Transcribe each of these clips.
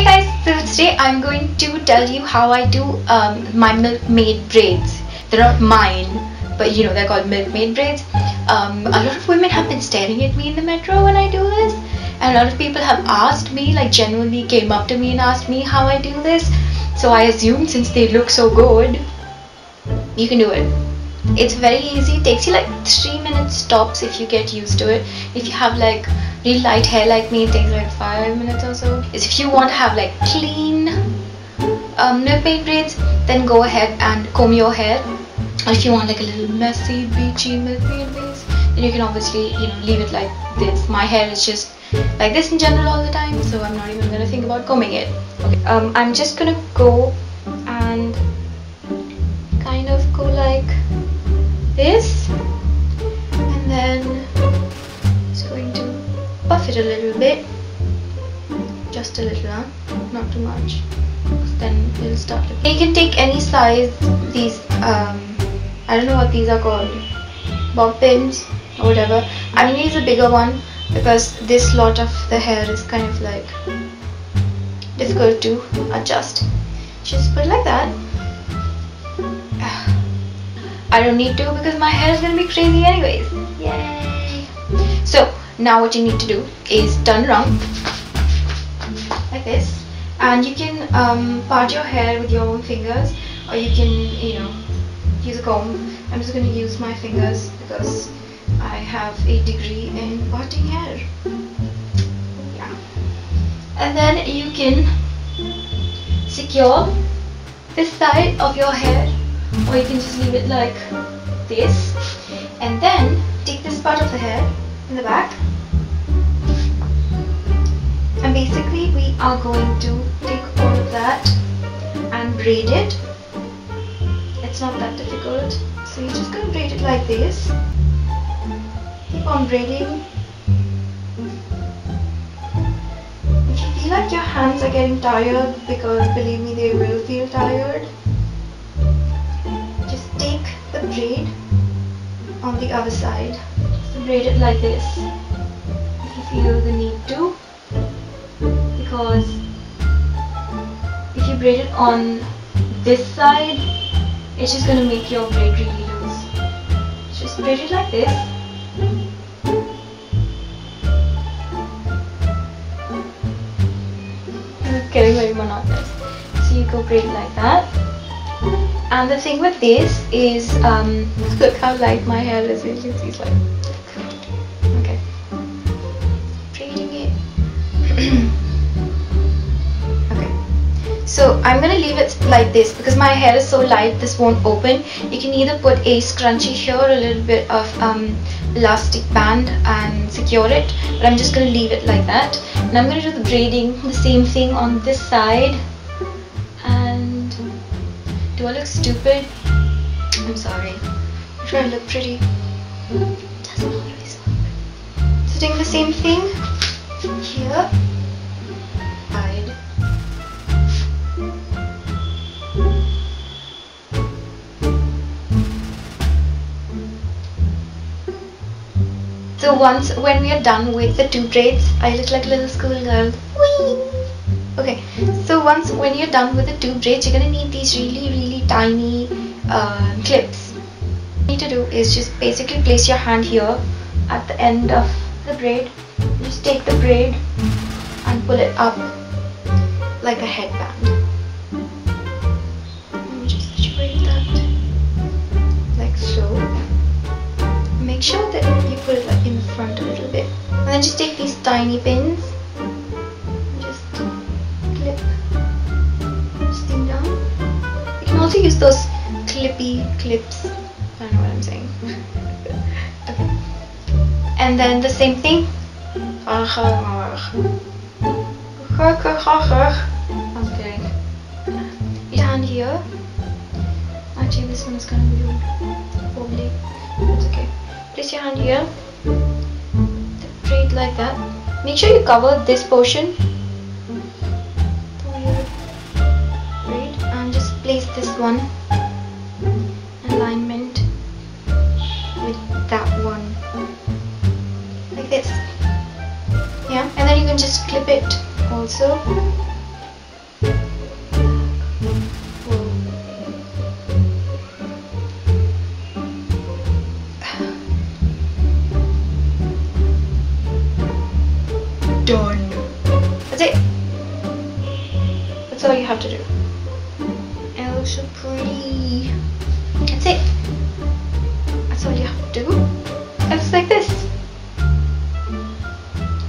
Hey guys, so today I'm going to tell you how I do um, my milkmaid braids. They're not mine, but you know they're called milkmaid braids. Um, a lot of women have been staring at me in the metro when I do this, and a lot of people have asked me, like genuinely came up to me and asked me how I do this. So I assumed since they look so good, you can do it. It's very easy. It takes you like three minutes tops if you get used to it. If you have like really light hair like me, it takes like five minutes or so. If you want to have like clean um, no milkmaid braids, then go ahead and comb your hair. Or if you want like a little messy, beachy milkmaid braids, then you can obviously you know leave it like this. My hair is just like this in general all the time, so I'm not even gonna think about combing it. Okay, um, I'm just gonna go it a little bit just a little huh? not too much then it'll start you can take any size these um, I don't know what these are called bob pins or whatever I'm gonna use a bigger one because this lot of the hair is kind of like difficult to adjust just put it like that I don't need to because my hair is gonna be crazy anyways. Yay! So now what you need to do is turn around like this and you can um, part your hair with your own fingers or you can you know use a comb. I'm just gonna use my fingers because I have a degree in parting hair. Yeah. And then you can secure this side of your hair or you can just leave it like this and then take this part of the hair in the back. And basically we are going to take all of that and braid it. It's not that difficult. So you're just going to braid it like this. Keep on braiding. If you feel like your hands are getting tired because believe me they will feel tired Just take the braid on the other side. Braid it like this if you feel the need to because if you braid it on this side it's just going to make your braid really loose. Just braid it like this getting very monotonous. So you go braid like that and the thing with this is, um, look how light my hair is. You can see it's like, so I'm gonna leave it like this because my hair is so light. This won't open. You can either put a scrunchie here, or a little bit of um, elastic band, and secure it. But I'm just gonna leave it like that. And I'm gonna do the braiding, the same thing on this side and do I look stupid? I'm sorry. I'm trying to look pretty. Doesn't always look. So doing the same thing here. So once when we are done with the two braids, I look like a little schoolgirl. Okay so once when you're done with the two braids you're gonna need these really really tiny uh, clips. What you need to do is just basically place your hand here at the end of the braid. Just take the braid and pull it up like a headband then just take these tiny pins just clip this thing down you can also use those clippy clips. I don't know what I'm saying. okay. And then the same thing. I'm kidding. Hand here. Actually, this one is gonna be wobbly. It's okay. Place your hand here. Like that. Make sure you cover this portion right? And just place this one alignment with that one like this yeah and then you can just clip it also That's it. That's all you have to do. It looks so pretty. That's it. That's all you have to do. It looks like this.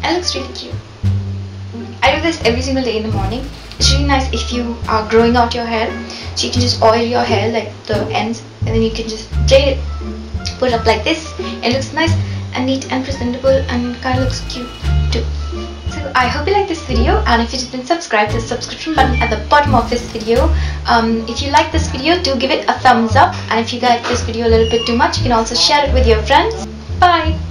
It looks really cute. I do this every single day in the morning. It's really nice if you are growing out your hair. So you can just oil your hair like the ends and then you can just braid it, put it up like this. It looks nice and neat and presentable and kind of looks cute I hope you like this video and if you didn't subscribe, a subscription button at the bottom of this video. Um, if you like this video, do give it a thumbs up and if you like this video a little bit too much, you can also share it with your friends. Bye!